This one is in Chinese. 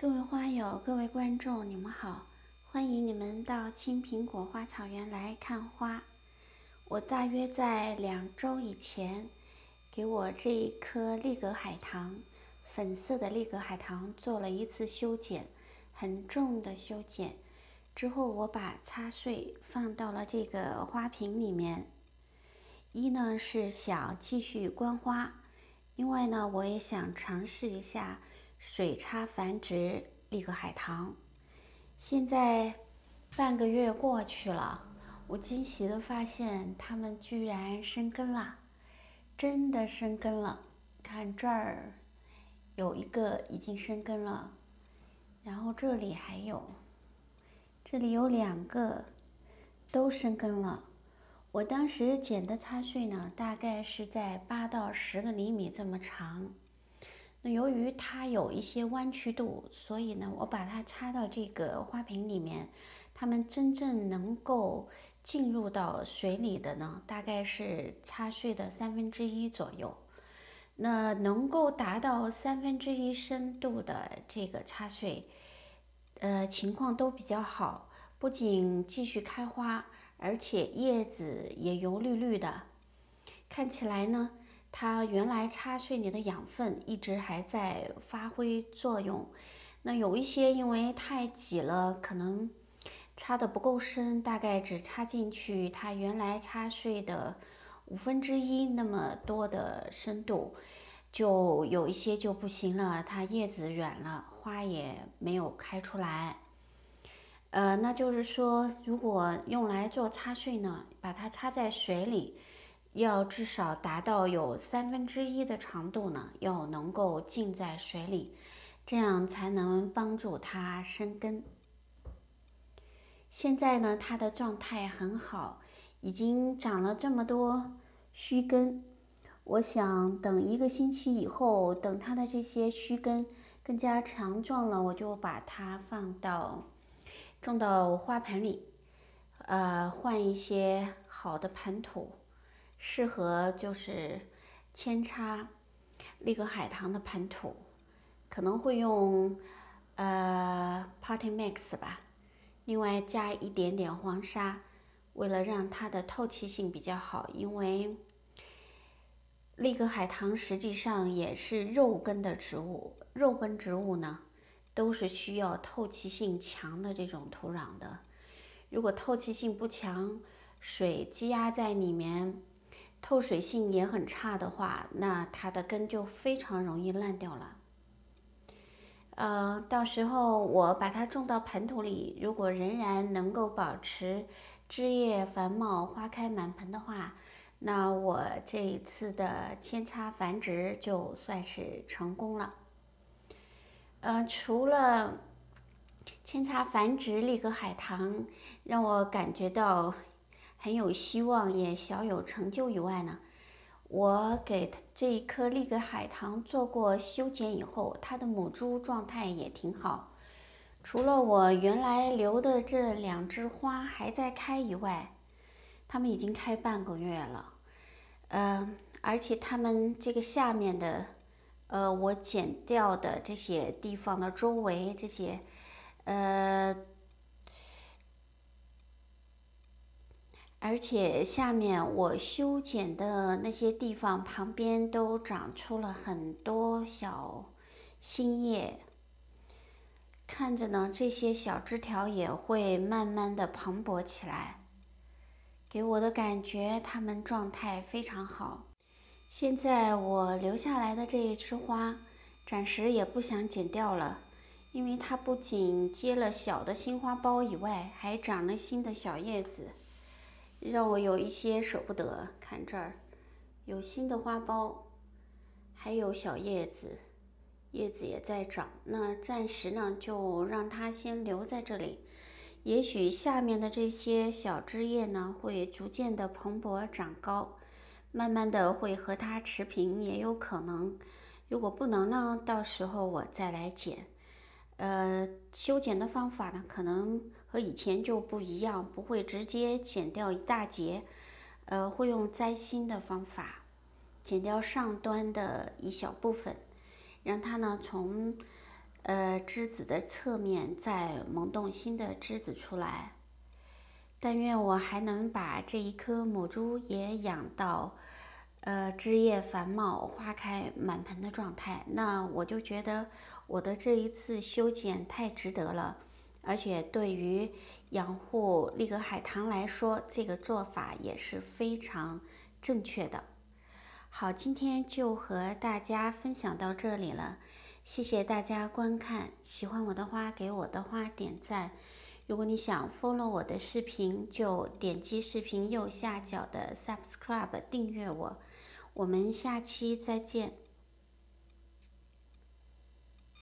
各位花友、各位观众，你们好！欢迎你们到青苹果花草园来看花。我大约在两周以前，给我这一颗丽格海棠，粉色的丽格海棠做了一次修剪，很重的修剪。之后我把插穗放到了这个花瓶里面。一呢是想继续观花，另外呢我也想尝试一下。水插繁殖丽格海棠，现在半个月过去了，我惊喜的发现它们居然生根了，真的生根了。看这儿有一个已经生根了，然后这里还有，这里有两个都生根了。我当时剪的插穗呢，大概是在八到十个厘米这么长。那由于它有一些弯曲度，所以呢，我把它插到这个花瓶里面，它们真正能够进入到水里的呢，大概是插穗的三分之一左右。那能够达到三分之一深度的这个插穗，呃，情况都比较好，不仅继续开花，而且叶子也油绿绿的，看起来呢。它原来插穗里的养分一直还在发挥作用，那有一些因为太挤了，可能插的不够深，大概只插进去它原来插穗的五分之一那么多的深度，就有一些就不行了，它叶子软了，花也没有开出来。呃，那就是说，如果用来做插穗呢，把它插在水里。要至少达到有三分之一的长度呢，要能够浸在水里，这样才能帮助它生根。现在呢，它的状态很好，已经长了这么多须根。我想等一个星期以后，等它的这些须根更加强壮了，我就把它放到种到花盆里，呃，换一些好的盆土。适合就是扦插丽格海棠的盆土，可能会用呃 Party Mix 吧，另外加一点点黄沙，为了让它的透气性比较好，因为丽格海棠实际上也是肉根的植物，肉根植物呢都是需要透气性强的这种土壤的，如果透气性不强，水积压在里面。透水性也很差的话，那它的根就非常容易烂掉了。呃，到时候我把它种到盆土里，如果仍然能够保持枝叶繁茂、花开满盆的话，那我这一次的扦插繁殖就算是成功了。呃，除了扦插繁殖丽格海棠让我感觉到。很有希望，也小有成就以外呢，我给这一颗丽格海棠做过修剪以后，它的母株状态也挺好。除了我原来留的这两枝花还在开以外，它们已经开半个月了。嗯，而且它们这个下面的，呃，我剪掉的这些地方的周围这些，呃。而且下面我修剪的那些地方旁边都长出了很多小新叶，看着呢，这些小枝条也会慢慢的蓬勃起来，给我的感觉它们状态非常好。现在我留下来的这一枝花，暂时也不想剪掉了，因为它不仅结了小的新花苞以外，还长了新的小叶子。让我有一些舍不得。看这儿，有新的花苞，还有小叶子，叶子也在长。那暂时呢，就让它先留在这里。也许下面的这些小枝叶呢，会逐渐的蓬勃长高，慢慢的会和它持平，也有可能。如果不能呢，到时候我再来剪。呃，修剪的方法呢，可能和以前就不一样，不会直接剪掉一大截，呃，会用摘心的方法，剪掉上端的一小部分，让它呢从呃枝子的侧面再萌动新的枝子出来。但愿我还能把这一颗母株也养到，呃枝叶繁茂、花开满盆的状态，那我就觉得我的这一次修剪太值得了。而且对于养护利格海棠来说，这个做法也是非常正确的。好，今天就和大家分享到这里了，谢谢大家观看。喜欢我的花，给我的花点赞。如果你想 follow 我的视频，就点击视频右下角的 subscribe 订阅我。我们下期再见。